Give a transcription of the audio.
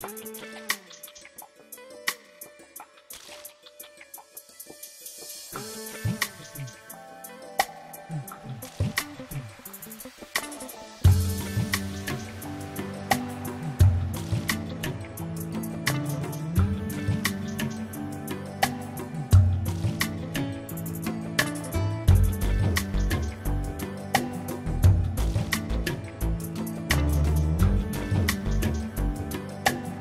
Mm.